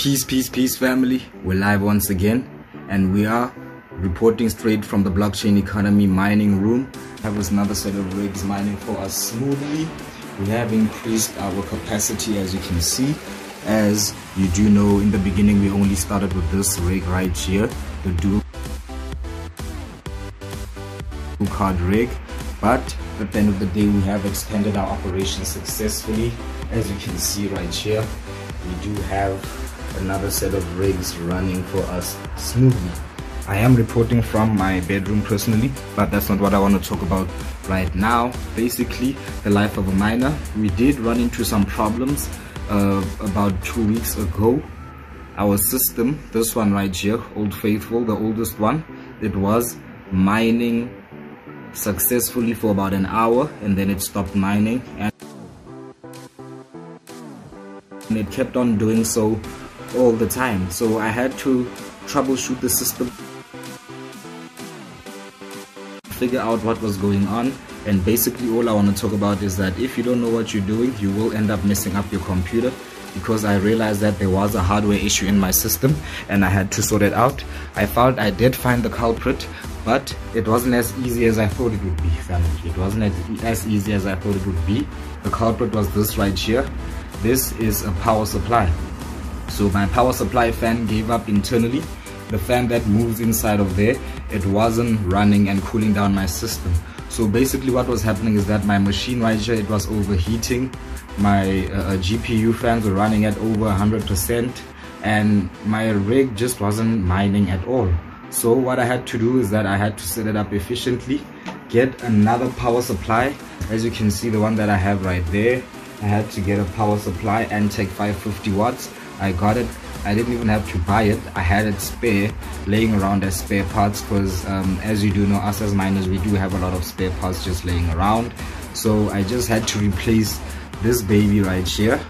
Peace, peace, peace, family. We're live once again, and we are reporting straight from the Blockchain Economy mining room. Have another set of rigs mining for us smoothly. We have increased our capacity, as you can see. As you do know, in the beginning, we only started with this rig right here, the dual card rig. But at the end of the day, we have expanded our operation successfully. As you can see right here, we do have another set of rigs running for us smoothly. I am reporting from my bedroom personally, but that's not what I want to talk about right now. Basically, the life of a miner. We did run into some problems uh, about two weeks ago. Our system, this one right here, Old Faithful, the oldest one, it was mining successfully for about an hour and then it stopped mining and it kept on doing so all the time so I had to troubleshoot the system figure out what was going on and basically all I want to talk about is that if you don't know what you're doing you will end up messing up your computer because I realized that there was a hardware issue in my system and I had to sort it out. I found I did find the culprit but it wasn't as easy as I thought it would be family. It wasn't as easy as I thought it would be. The culprit was this right here. This is a power supply. So my power supply fan gave up internally. The fan that moves inside of there, it wasn't running and cooling down my system. So basically what was happening is that my machine right here, it was overheating. My uh, uh GPU fans were running at over 100% and my rig just wasn't mining at all. So what I had to do is that I had to set it up efficiently, get another power supply. As you can see, the one that I have right there, I had to get a power supply and take 550 watts. I got it I didn't even have to buy it. I had it spare, laying around as spare parts because um, as you do know, us as miners, we do have a lot of spare parts just laying around. So I just had to replace this baby right here